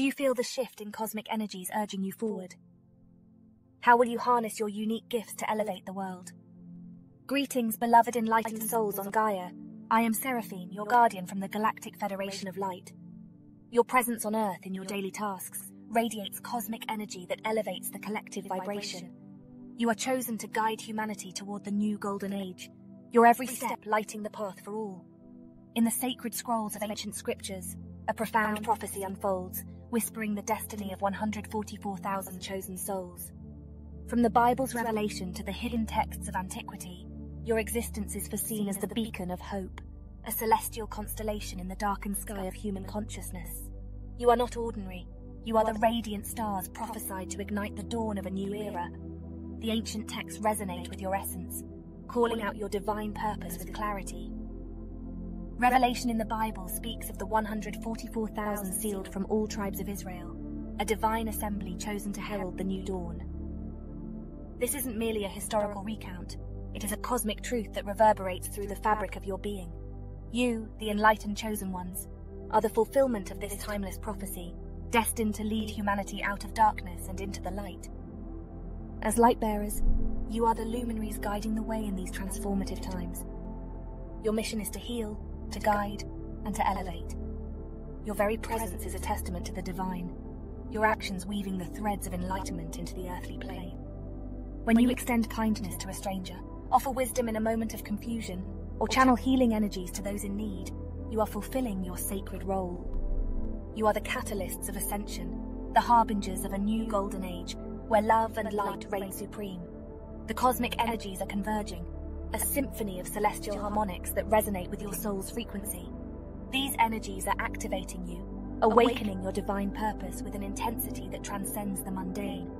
Do you feel the shift in cosmic energies urging you forward? How will you harness your unique gifts to elevate the world? Greetings, beloved enlightened souls on Gaia. I am Seraphine, your guardian from the Galactic Federation of Light. Your presence on Earth in your daily tasks radiates cosmic energy that elevates the collective vibration. You are chosen to guide humanity toward the new golden age, your every step lighting the path for all. In the sacred scrolls of ancient scriptures, a profound prophecy unfolds, whispering the destiny of 144,000 chosen souls. From the Bible's revelation to the hidden texts of antiquity, your existence is foreseen as the beacon of hope, a celestial constellation in the darkened sky of human consciousness. You are not ordinary. You are the radiant stars prophesied to ignite the dawn of a new era. The ancient texts resonate with your essence, calling out your divine purpose with clarity. Revelation in the Bible speaks of the 144,000 sealed from all tribes of Israel, a divine assembly chosen to herald the new dawn. This isn't merely a historical recount, it is a cosmic truth that reverberates through the fabric of your being. You, the enlightened chosen ones, are the fulfillment of this timeless prophecy, destined to lead humanity out of darkness and into the light. As light bearers, you are the luminaries guiding the way in these transformative times. Your mission is to heal, to guide, and to elevate. Your very presence is a testament to the divine, your actions weaving the threads of enlightenment into the earthly plane. When you extend kindness to a stranger, offer wisdom in a moment of confusion, or channel healing energies to those in need, you are fulfilling your sacred role. You are the catalysts of ascension, the harbingers of a new golden age where love and light reign supreme. The cosmic energies are converging, a symphony of celestial harmonics that resonate with your soul's frequency. These energies are activating you, awakening your divine purpose with an intensity that transcends the mundane.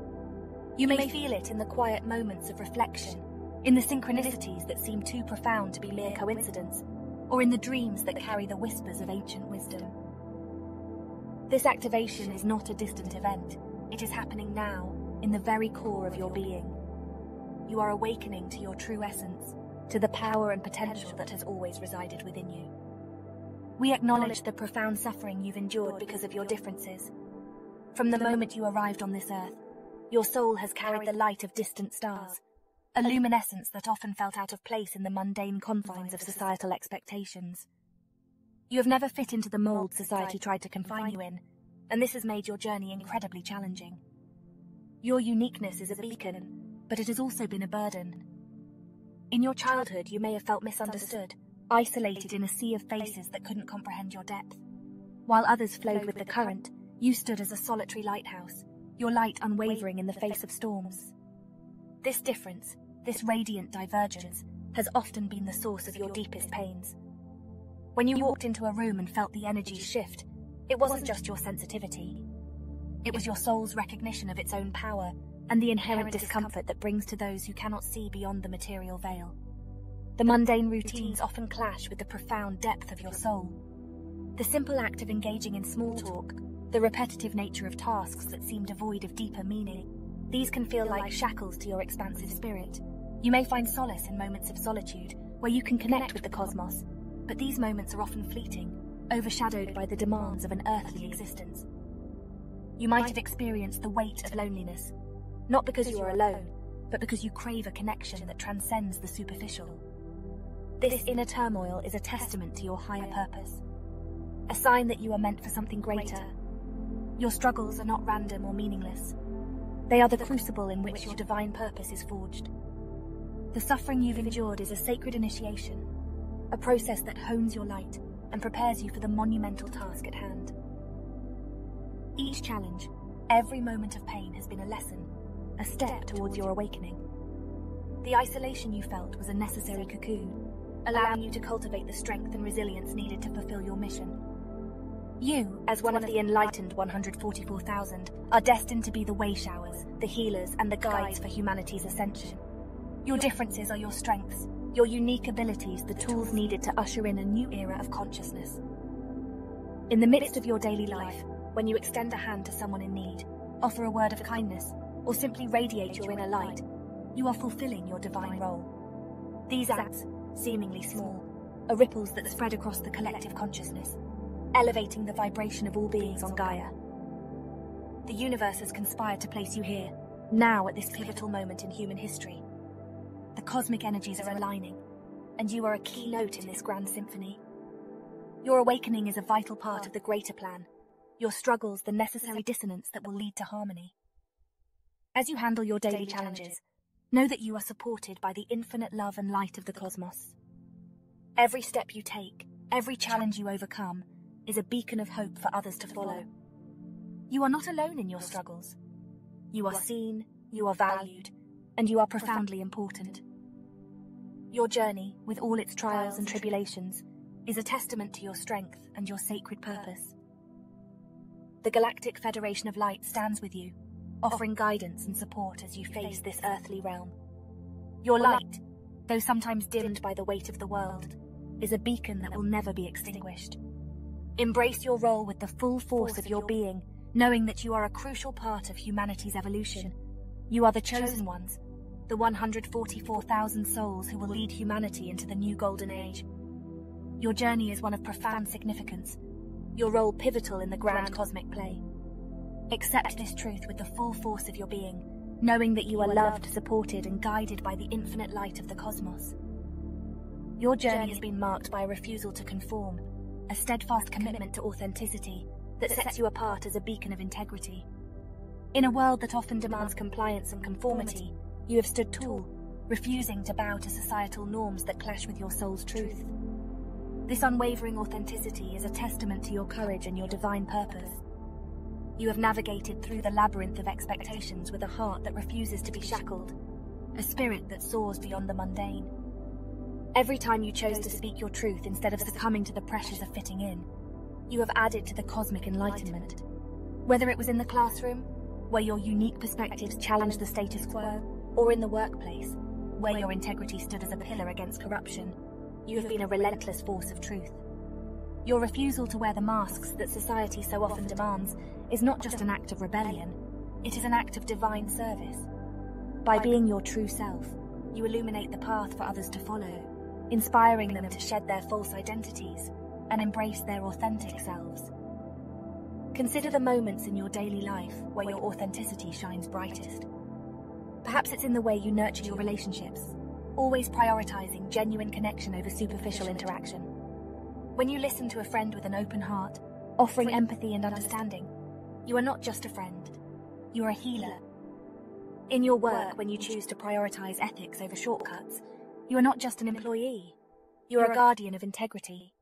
You may feel it in the quiet moments of reflection, in the synchronicities that seem too profound to be mere coincidence, or in the dreams that carry the whispers of ancient wisdom. This activation is not a distant event, it is happening now, in the very core of your being. You are awakening to your true essence, to the power and potential that has always resided within you. We acknowledge the profound suffering you've endured because of your differences. From the moment you arrived on this earth, your soul has carried the light of distant stars, a luminescence that often felt out of place in the mundane confines of societal expectations. You have never fit into the mold society tried to confine you in, and this has made your journey incredibly challenging. Your uniqueness is a beacon, but it has also been a burden. In your childhood, you may have felt misunderstood, isolated in a sea of faces that couldn't comprehend your depth. While others flowed with the current, you stood as a solitary lighthouse, your light unwavering in the face of storms. This difference, this radiant divergence, has often been the source of your deepest pains. When you walked into a room and felt the energies shift, it wasn't just your sensitivity. It was your soul's recognition of its own power and the inherent discomfort that brings to those who cannot see beyond the material veil. The mundane routines often clash with the profound depth of your soul. The simple act of engaging in small talk, the repetitive nature of tasks that seem devoid of deeper meaning, these can feel like shackles to your expansive spirit. You may find solace in moments of solitude, where you can connect with the cosmos, but these moments are often fleeting, overshadowed by the demands of an earthly existence. You might have experienced the weight of loneliness, not because you are alone, but because you crave a connection that transcends the superficial. This inner turmoil is a testament to your higher purpose, a sign that you are meant for something greater. Your struggles are not random or meaningless. They are the crucible in which your divine purpose is forged. The suffering you've endured is a sacred initiation, a process that hones your light and prepares you for the monumental task at hand. Each challenge, every moment of pain has been a lesson a step towards your awakening. The isolation you felt was a necessary cocoon, allowing you to cultivate the strength and resilience needed to fulfill your mission. You, as one of the enlightened 144,000, are destined to be the way showers, the healers, and the guides for humanity's ascension. Your differences are your strengths, your unique abilities, the tools needed to usher in a new era of consciousness. In the midst of your daily life, when you extend a hand to someone in need, offer a word of kindness, or simply radiate your inner light, you are fulfilling your divine role. These acts, seemingly small, are ripples that spread across the collective consciousness, elevating the vibration of all beings on Gaia. The universe has conspired to place you here, now at this pivotal moment in human history. The cosmic energies are aligning, and you are a key note in this grand symphony. Your awakening is a vital part of the greater plan, your struggles the necessary dissonance that will lead to harmony. As you handle your daily challenges, know that you are supported by the infinite love and light of the cosmos. Every step you take, every challenge you overcome, is a beacon of hope for others to follow. You are not alone in your struggles. You are seen, you are valued, and you are profoundly important. Your journey, with all its trials and tribulations, is a testament to your strength and your sacred purpose. The Galactic Federation of Light stands with you, offering guidance and support as you face this earthly realm. Your light, though sometimes dimmed by the weight of the world, is a beacon that will never be extinguished. Embrace your role with the full force of your being, knowing that you are a crucial part of humanity's evolution. You are the chosen ones, the 144,000 souls who will lead humanity into the new golden age. Your journey is one of profound significance, your role pivotal in the grand cosmic play. Accept this truth with the full force of your being, knowing that you are loved, supported, and guided by the infinite light of the cosmos. Your journey has been marked by a refusal to conform, a steadfast commitment to authenticity that sets you apart as a beacon of integrity. In a world that often demands compliance and conformity, you have stood tall, refusing to bow to societal norms that clash with your soul's truth. This unwavering authenticity is a testament to your courage and your divine purpose. You have navigated through the labyrinth of expectations with a heart that refuses to be shackled, a spirit that soars beyond the mundane. Every time you chose to speak your truth instead of succumbing to the pressures of fitting in, you have added to the cosmic enlightenment. Whether it was in the classroom, where your unique perspectives challenged the status quo, or in the workplace, where your integrity stood as a pillar against corruption, you have been a relentless force of truth. Your refusal to wear the masks that society so often demands is not just an act of rebellion, it is an act of divine service. By being your true self, you illuminate the path for others to follow inspiring them to shed their false identities and embrace their authentic selves. Consider the moments in your daily life where your authenticity shines brightest. Perhaps it's in the way you nurture your relationships, always prioritizing genuine connection over superficial interaction. When you listen to a friend with an open heart, offering empathy and understanding, you are not just a friend, you are a healer. In your work, when you choose to prioritize ethics over shortcuts, you are not just an employee, you are a guardian of integrity.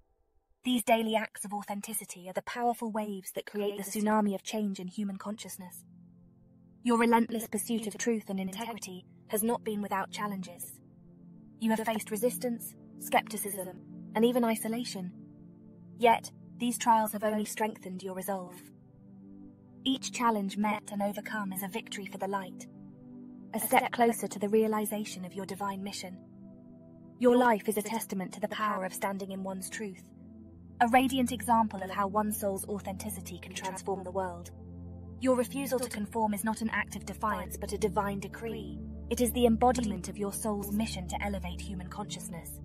These daily acts of authenticity are the powerful waves that create the tsunami of change in human consciousness. Your relentless pursuit of truth and integrity has not been without challenges. You have faced resistance, skepticism, and even isolation. Yet, these trials have only strengthened your resolve. Each challenge met and overcome is a victory for the light, a step closer to the realization of your divine mission. Your life is a testament to the power of standing in one's truth, a radiant example of how one soul's authenticity can transform the world. Your refusal to conform is not an act of defiance but a divine decree. It is the embodiment of your soul's mission to elevate human consciousness.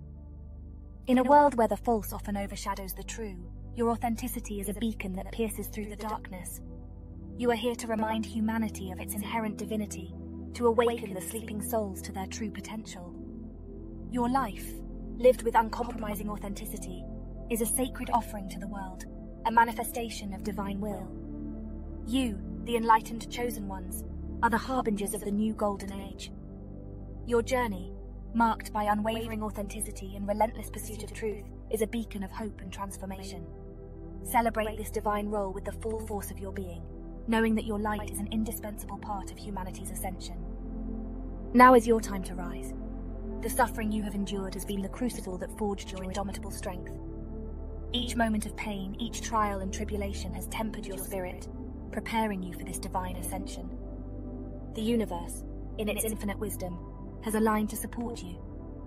In a world where the false often overshadows the true, your authenticity is a beacon that pierces through the darkness. You are here to remind humanity of its inherent divinity, to awaken the sleeping souls to their true potential. Your life, lived with uncompromising authenticity, is a sacred offering to the world, a manifestation of divine will. You, the enlightened chosen ones, are the harbingers of the new golden age. Your journey, marked by unwavering authenticity and relentless pursuit of truth, is a beacon of hope and transformation. Celebrate this divine role with the full force of your being, knowing that your light is an indispensable part of humanity's ascension. Now is your time to rise. The suffering you have endured has been the crucible that forged your indomitable strength. Each moment of pain, each trial and tribulation has tempered your spirit, preparing you for this divine ascension. The universe, in its infinite wisdom, has aligned to support you,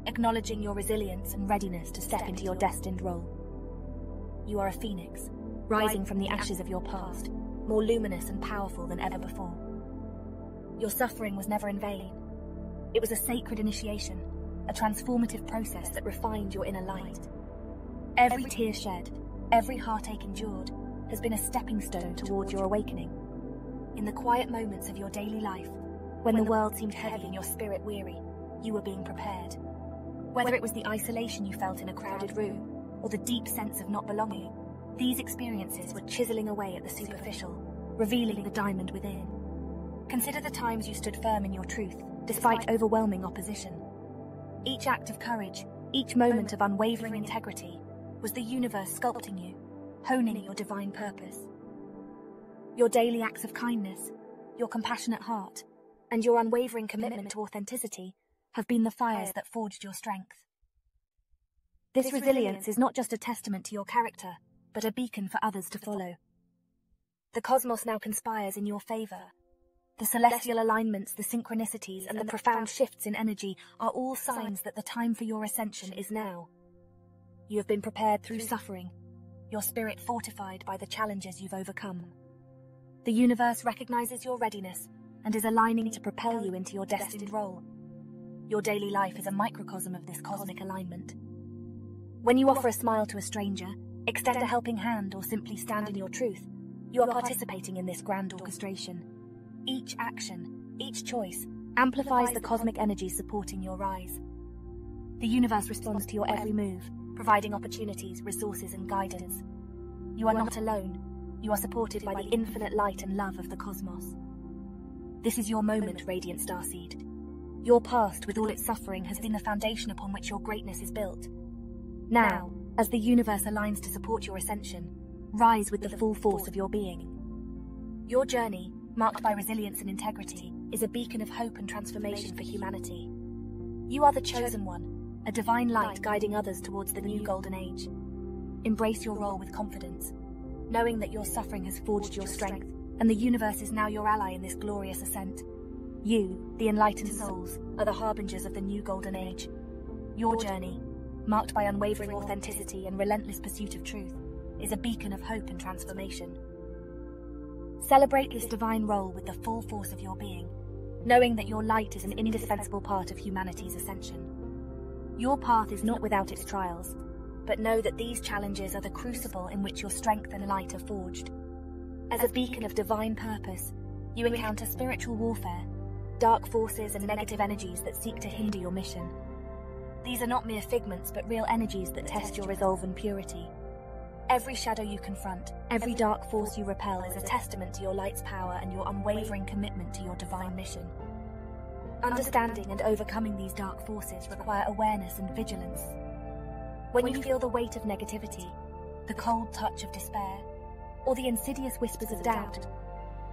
acknowledging your resilience and readiness to step into your destined role. You are a phoenix, rising from the ashes of your past, more luminous and powerful than ever before. Your suffering was never in vain. It was a sacred initiation, a transformative process that refined your inner light. Every tear shed, every heartache endured, has been a stepping stone toward your awakening. In the quiet moments of your daily life, when the world seemed heavy and your spirit weary, you were being prepared. Whether it was the isolation you felt in a crowded room, or the deep sense of not belonging, these experiences were chiseling away at the superficial, revealing the diamond within. Consider the times you stood firm in your truth, despite overwhelming opposition. Each act of courage, each moment of unwavering integrity, was the universe sculpting you, honing your divine purpose. Your daily acts of kindness, your compassionate heart, and your unwavering commitment to authenticity have been the fires that forged your strength. This resilience is not just a testament to your character, but a beacon for others to follow. The cosmos now conspires in your favor. The celestial alignments, the synchronicities, and the profound shifts in energy are all signs that the time for your ascension is now. You have been prepared through suffering, your spirit fortified by the challenges you've overcome. The universe recognizes your readiness and is aligning to propel you into your destined role. Your daily life is a microcosm of this cosmic alignment. When you offer a smile to a stranger, extend a helping hand, or simply stand in your truth, you are participating in this grand orchestration. Each action, each choice, amplifies the cosmic energy supporting your rise. The universe responds to your every move, providing opportunities, resources, and guidance. You are not alone. You are supported by the infinite light and love of the cosmos. This is your moment, Radiant Starseed. Your past, with all its suffering, has been the foundation upon which your greatness is built. Now, as the universe aligns to support your ascension, rise with the full force of your being. Your journey, marked by resilience and integrity, is a beacon of hope and transformation for humanity. You are the chosen one, a divine light guiding others towards the new golden age. Embrace your role with confidence, knowing that your suffering has forged your strength, and the universe is now your ally in this glorious ascent. You, the enlightened souls, are the harbingers of the new golden age. Your journey, marked by unwavering authenticity and relentless pursuit of truth, is a beacon of hope and transformation. Celebrate this divine role with the full force of your being, knowing that your light is an indispensable part of humanity's ascension. Your path is not without its trials, but know that these challenges are the crucible in which your strength and light are forged. As a beacon of divine purpose, you encounter spiritual warfare, dark forces and negative energies that seek to hinder your mission. These are not mere figments, but real energies that test your resolve and purity. Every shadow you confront, every dark force you repel is a testament to your light's power and your unwavering commitment to your divine mission. Understanding and overcoming these dark forces require awareness and vigilance. When you feel the weight of negativity, the cold touch of despair, or the insidious whispers of doubt,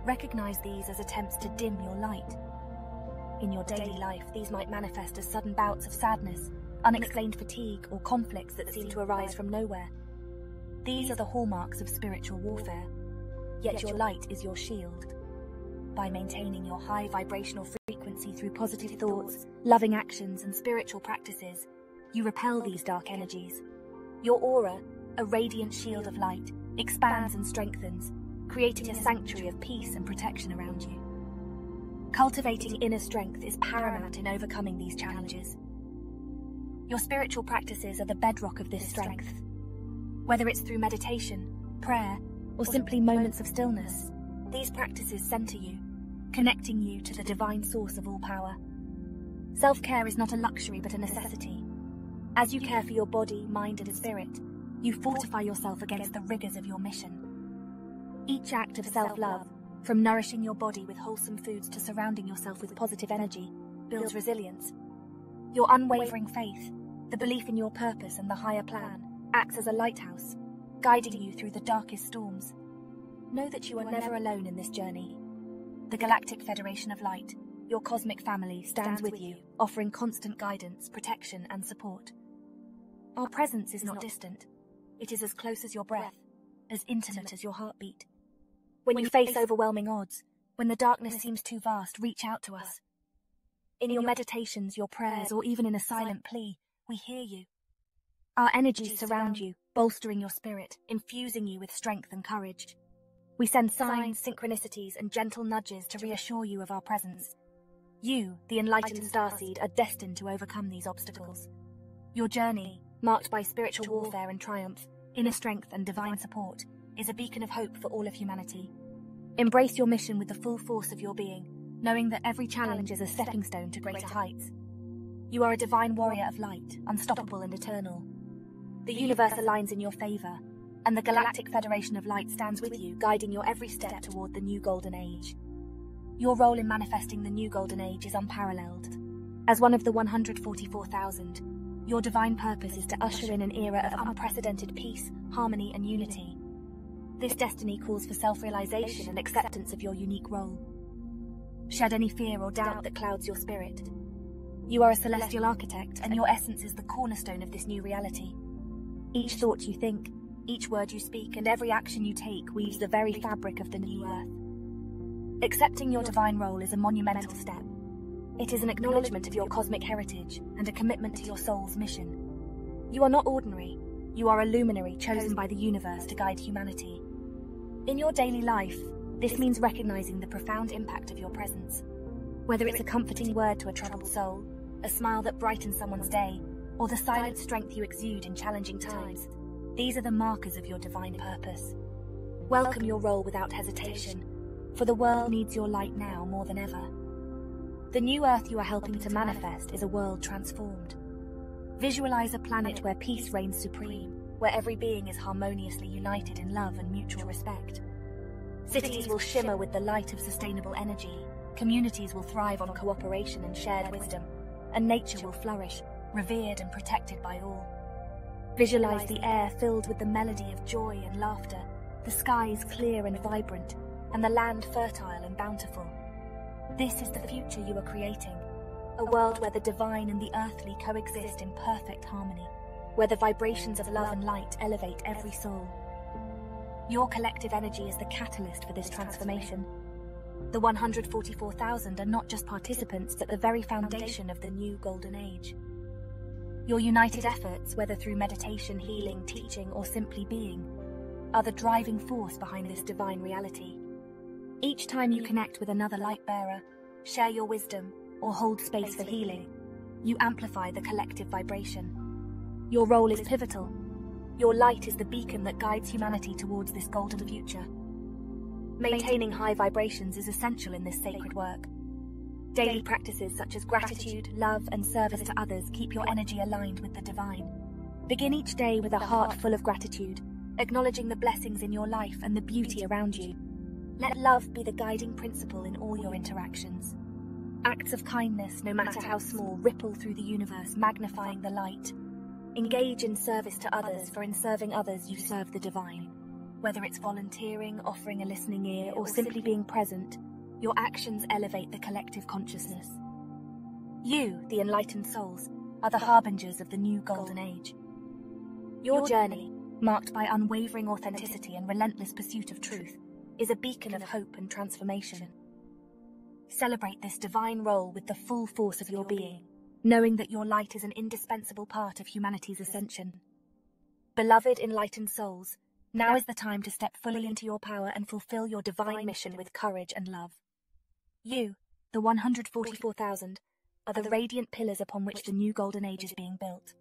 recognize these as attempts to dim your light. In your daily life, these might manifest as sudden bouts of sadness, unexplained fatigue, or conflicts that seem to arise from nowhere. These are the hallmarks of spiritual warfare, yet your light is your shield. By maintaining your high vibrational frequency through positive thoughts, loving actions, and spiritual practices, you repel these dark energies. Your aura, a radiant shield of light, expands and strengthens, creating a sanctuary of peace and protection around you. Cultivating inner strength is paramount in overcoming these challenges. Your spiritual practices are the bedrock of this strength. Whether it's through meditation, prayer, or simply moments of stillness, these practices center you, connecting you to the divine source of all power. Self care is not a luxury but a necessity. As you care for your body, mind, and spirit, you fortify yourself against the rigors of your mission. Each act of self love, from nourishing your body with wholesome foods to surrounding yourself with positive energy, builds resilience. Your unwavering faith, the belief in your purpose and the higher plan, acts as a lighthouse, guiding you through the darkest storms. Know that you are never alone in this journey. The Galactic Federation of Light, your cosmic family, stands with you, offering constant guidance, protection, and support. Our presence is not distant. It is as close as your breath, as intimate as your heartbeat. When you face overwhelming odds, when the darkness seems too vast, reach out to us. In your meditations, your prayers, or even in a silent plea, we hear you. Our energies surround you, bolstering your spirit, infusing you with strength and courage. We send signs, synchronicities, and gentle nudges to reassure you of our presence. You, the enlightened starseed, are destined to overcome these obstacles. Your journey, marked by spiritual warfare and triumph, inner strength and divine support, is a beacon of hope for all of humanity. Embrace your mission with the full force of your being, knowing that every challenge is a stepping stone to greater heights. You are a divine warrior of light, unstoppable and eternal. The universe aligns in your favor, and the Galactic Federation of Light stands with you, guiding your every step toward the new Golden Age. Your role in manifesting the new Golden Age is unparalleled. As one of the 144,000, your divine purpose is to usher in an era of unprecedented peace, harmony, and unity. This destiny calls for self realization and acceptance of your unique role. Shed any fear or doubt that clouds your spirit. You are a celestial architect, and your essence is the cornerstone of this new reality. Each thought you think, each word you speak, and every action you take weaves the very fabric of the new earth. Accepting your divine role is a monumental step. It is an acknowledgement of your cosmic heritage and a commitment to your soul's mission. You are not ordinary, you are a luminary chosen by the universe to guide humanity. In your daily life, this means recognizing the profound impact of your presence. Whether it's a comforting word to a troubled soul, a smile that brightens someone's day, or the silent strength you exude in challenging times, these are the markers of your divine purpose. Welcome your role without hesitation, for the world needs your light now more than ever. The new Earth you are helping to manifest is a world transformed. Visualize a planet where peace reigns supreme, where every being is harmoniously united in love and mutual respect. Cities will shimmer with the light of sustainable energy, communities will thrive on cooperation and shared wisdom, and nature will flourish, revered and protected by all. Visualize the air filled with the melody of joy and laughter, the skies clear and vibrant, and the land fertile and bountiful. This is the future you are creating, a world where the divine and the earthly coexist in perfect harmony, where the vibrations of love and light elevate every soul. Your collective energy is the catalyst for this transformation. The 144,000 are not just participants, but the very foundation of the new golden age. Your united efforts, whether through meditation, healing, teaching, or simply being, are the driving force behind this divine reality. Each time you connect with another light bearer, share your wisdom, or hold space for healing, you amplify the collective vibration. Your role is pivotal. Your light is the beacon that guides humanity towards this golden future. Maintaining high vibrations is essential in this sacred work. Daily practices such as gratitude, love, and service to others keep your energy aligned with the divine. Begin each day with a heart full of gratitude, acknowledging the blessings in your life and the beauty around you. Let love be the guiding principle in all your interactions. Acts of kindness, no matter how small, ripple through the universe, magnifying the light. Engage in service to others, for in serving others you serve the divine. Whether it's volunteering, offering a listening ear, or simply being present, your actions elevate the collective consciousness. You, the enlightened souls, are the harbingers of the new golden age. Your journey, marked by unwavering authenticity and relentless pursuit of truth, is a beacon of hope and transformation. Celebrate this divine role with the full force of your being, knowing that your light is an indispensable part of humanity's ascension. Beloved enlightened souls, now is the time to step fully into your power and fulfill your divine mission with courage and love. You, the 144,000, are the radiant pillars upon which the new golden age is being built.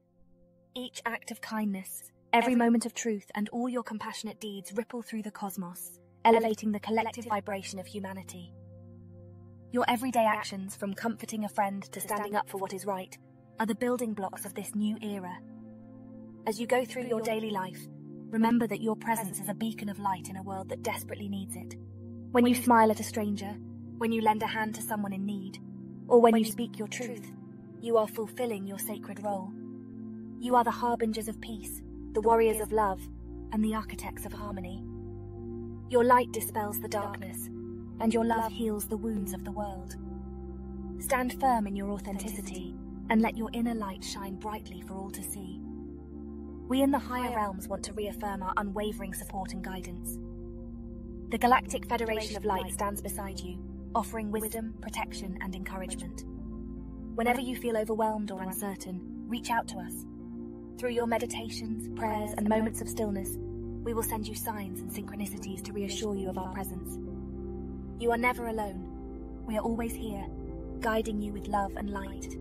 Each act of kindness, every moment of truth, and all your compassionate deeds ripple through the cosmos, elevating the collective vibration of humanity. Your everyday actions, from comforting a friend to standing up for what is right, are the building blocks of this new era. As you go through your daily life, remember that your presence is a beacon of light in a world that desperately needs it. When you smile at a stranger, when you lend a hand to someone in need, or when you speak your truth, you are fulfilling your sacred role. You are the harbingers of peace, the warriors of love, and the architects of harmony. Your light dispels the darkness, and your love heals the wounds of the world. Stand firm in your authenticity, and let your inner light shine brightly for all to see. We in the higher realms want to reaffirm our unwavering support and guidance. The Galactic Federation of Light stands beside you, offering wisdom, protection, and encouragement. Whenever you feel overwhelmed or uncertain, reach out to us. Through your meditations, prayers, and moments of stillness, we will send you signs and synchronicities to reassure you of our presence. You are never alone. We are always here, guiding you with love and light.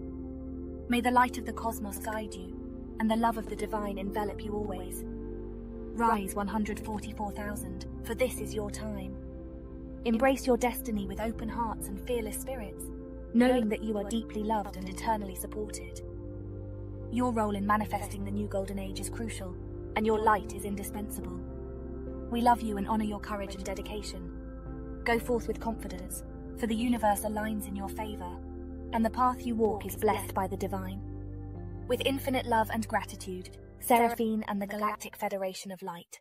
May the light of the cosmos guide you, and the love of the divine envelop you always. Rise 144,000, for this is your time. Embrace your destiny with open hearts and fearless spirits, knowing that you are deeply loved and eternally supported. Your role in manifesting the new golden age is crucial, and your light is indispensable. We love you and honor your courage and dedication. Go forth with confidence, for the universe aligns in your favor, and the path you walk is blessed by the divine. With infinite love and gratitude, Seraphine and the Galactic Federation of Light.